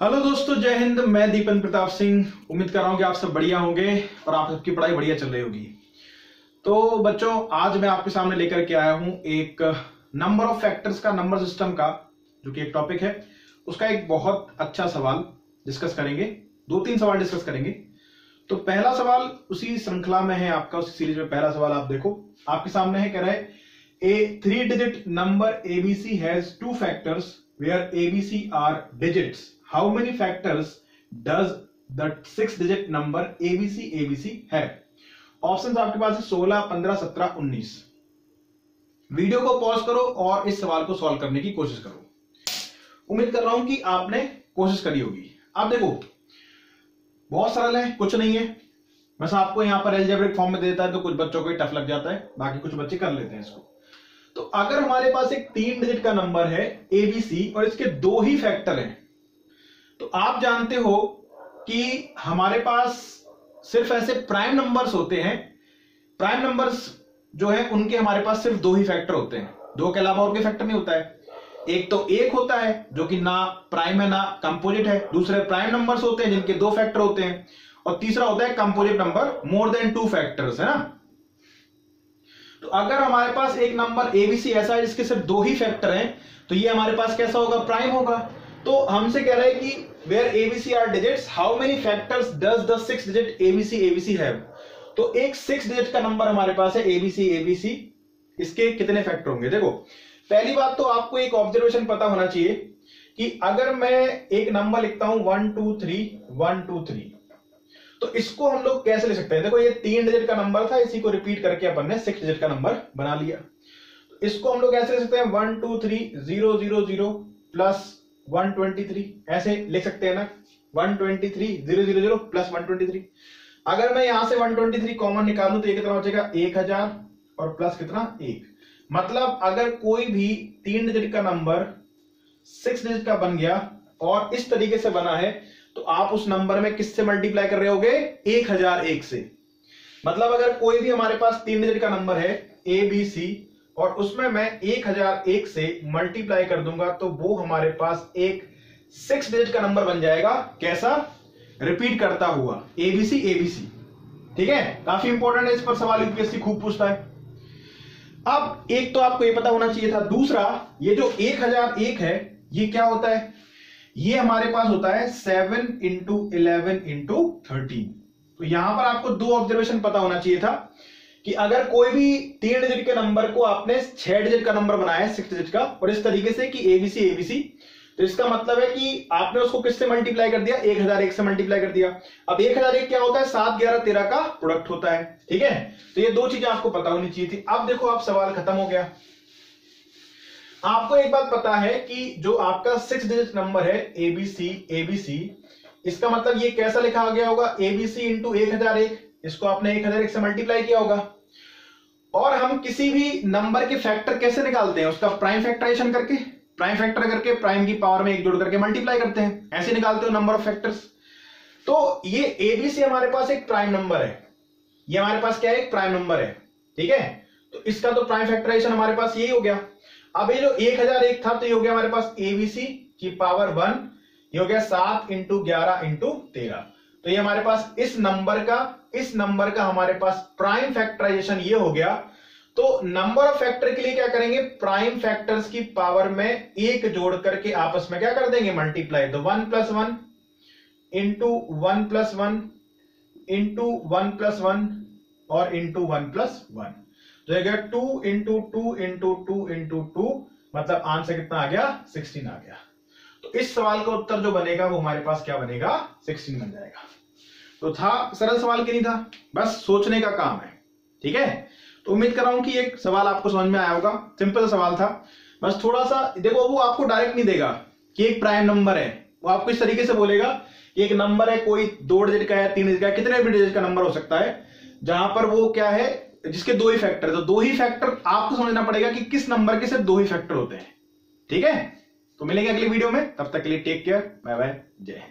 Hello दोस्तों, जय हिंद। मैं दीपन प्रताप सिंह। उम्मीद कर रहा हूँ कि आप सब बढ़िया होंगे और आप सबकी पढ़ाई बढ़िया चल रही होगी। तो बच्चों, आज मैं आपके सामने लेकर के आया हूँ एक नंबर ऑफ़ फैक्टर्स का नंबर सिस्टम का, जो कि एक टॉपिक है। उसका एक बहुत अच्छा सवाल डिस्कस करेंगे। दो तीन सवाल डिस्कस करेंगे। तो पहला सवाल उसी श्रृंखला में है आपका, उसी सीरीज़ में पहला सवाल आप देखो। आपके सामने है, कह रहा a three digit number A B C has two factors where A B C are digits how many factors does the six digit number A B C abc है ऑप्शन आपके पास है 16 15 17 19 वीडियो को पॉज करो और इस सवाल को सॉल्व करने की कोशिश करो। उम्मीद कर रहा हूँ कि आपने कोशिश करी होगी। आप देखो, बहुत सरल है, कुछ नहीं है। बस आपको यहाँ पर एल्जेब्रिक फॉर्म में देता है तो कुछ बच्चों को टफ लग जाता है, बाकी कुछ बच्चे कर लेते हैं इसको। तो अगर हमारे पास एक तीन डिजिट का नंबर है एबीसी और इसके दो ही फैक्टर हैं तो आप जानते हो कि हमारे पास सिर्फ़ ऐसे प्राइम नंबर्स होते हैं। प्राइम नंबर्स जो है, उनके हमारे पास सिर्फ़ दो ही फैक्टर होते हैं। दो के अलावा और कोई फैक्टर नहीं होता है। एक तो एक होता है, जो कि ना प्राइम है, ना कंपोजिट है। दूसरे प्राइम नंबर्स होते हैं, जिनके दो फैक्टर होते हैं। और तीसरा होता है composite number more than two factors है ना? तो अगर हमारे पास एक नंबर एबीसी ऐसा है, जिसके सिर्फ़ दो ही फैक्टर हैं तो ये हमारे पास कैसा होगा? प्राइम होगा। तो हमसे कह रहा है कि where A B C are digits how many factors does the six digit A B C A B C have तो एक सिक्स डिजिट का नंबर हमारे पास है एबीसी एबीसी इसके कितने फैक्टर होंगे? देखो, पहली बात तो आपको एक ऑब्जर्वेशन पता होना चाहिए कि अगर मैं एक नंबर लिखता हूँ one two three one two three तो इसको हम लोग कैसे ले सकते हैं? देखो, ये तीन डिजिट का नंबर था, इसी को रिपीट करके अपन ने सिक्स डिजिट का नंबर बना लिया। इसको हम लोग कैसे ले सकते हैं one two three zero zero zero plus 123 ऐसे लिख सकते हैं ना? 123 ज़ीरो ज़ीरो ज़ीरो प्लस 123 अगर मैं यहाँ से 123 कॉमन निकालू तो ये कितना बचेगा 1000 और प्लस कितना? एक। मतलब अगर कोई भी तीन डिजिट का नंबर सिक्स डिजिट का बन गया और इस तरीके से बना है तो आप उस नंबर में किससे मल्टीप्लाई कर रहे होगे? एक हज़ार एक से। मतलब अगर कोई भी हमारे पास तीन डिजिट का नंबर है ए बी सी और उसमें मैं एक हज़ार एक से मल्टीप्लाई कर दूँगा तो वो हमारे पास एक सिक्स डिजिट का नंबर बन जाएगा। कैसा? रिपीट करता हुआ। एबीसी एबीसी ठीक है? काफ़ी इंपॉर्टेंट है इस पर सवाल यूपीएससी खूब पूछता है। अब एक तो आपको ये पता होना चाहिए था। दूसरा, ये जो एक हज़ार एक है, ये क्या होता है? ये हमारे पास होता है seven into eleven into thirteen तो यहाँ पर आपको दो ऑब्जर्वेशन पता होना चाहिए था। कि अगर कोई भी तीन डिजिट के नंबर को आपने छह डिजिट का नंबर बनाया सिक्स डिजिट का, और इस तरीके से कि एबीसी एबीसी तो इसका मतलब है कि आपने उसको किससे मल्टीप्लाई कर दिया? एक हज़ार एक से मल्टीप्लाई कर दिया। अब एक हज़ार एक क्या होता है? सात, ग्यारह, तेरह का प्रोडक्ट होता है, ठीक है? तो ये दो चीज़ें आपको पता होनी चाहिए थी। अब देखो आप सवाल खत्म हो गया। आपको एक बात पता है कि जो आपका सिक्स डिजिट नंबर है A B C A B C इसका मतलब ये कैसा लिखा गया होगा? एबीसी इंटू एक हज़ार एक। इसको आपने एक हज़ार एक से मल्टीप्लाई किया होगा। और हम किसी भी नंबर के फैक्टर कैसे निकालते हैं, उसका प्राइम फैक्टराइजेशन करके प्राइम फैक्टर करके प्राइम की पावर में एक जोड़ करके मल्टीप्लाई करते हैं। ऐसे निकालते हो नंबर ऑफ़ फैक्टर्स तो ये एबीसी हमारे पास एक प्राइम नंबर है। ये हमारे पास क्या है? एक प्राइम नंबर है। ठीक है? तो इसका तो प्राइम फैक्टराइजेशन हमारे पास यही हो गया। अब ये जो एक हज़ार एक था तो ये हो गया हमारे पास एबीसी की पावर वन ये हो गया सात इंटू ग्यारह इंटू तेरह। तो ये हमारे पास इस नंबर का, इस नंबर का हमारे पास प्राइम फैक्टराइजेशन ये हो गया। तो नंबर ऑफ़ फैक्टर के लिए क्या करेंगे? प्राइम फैक्टर्स की पावर में एक जोड़ करके आपस में क्या कर देंगे? मल्टीप्लाई तो one plus one into one plus one into one plus one और इंटू वन प्लस वन तो गया two into two into two into two मतलब आंसर कितना आ गया? सिक्सटीन आ गया। तो इस सवाल का उत्तर जो बनेगा वो हमारे पास क्या बनेगा? सिक्सटीन बन जाएगा। तो था सरल सवाल की नहीं था? बस सोचने का काम है। ठीक है? तो उम्मीद कर रहा हूँ कि एक सवाल आपको समझ में आया होगा। सिंपल सवाल था। बस थोड़ा सा, देखो, वो आपको डायरेक्ट नहीं देगा कि एक प्राइम नंबर है। वो आपको इस तरीके से बोलेगा कि एक नंबर है, कोई दो डिजिट का है, तीन डिजिट का है, कितने भी डिजिट का नंबर हो सकता है, जहाँ पर वो क्या है, जिसके दो ही फैक्टर तो दो ही फैक्टर आपको समझना पड़ेगा कि किस नंबर के सिर्फ़ दो ही फैक्टर होते हैं। ठीक है? तो मिलेंगे अगली वीडियो में तब तक के लिए टेक केयर बाय बाय जय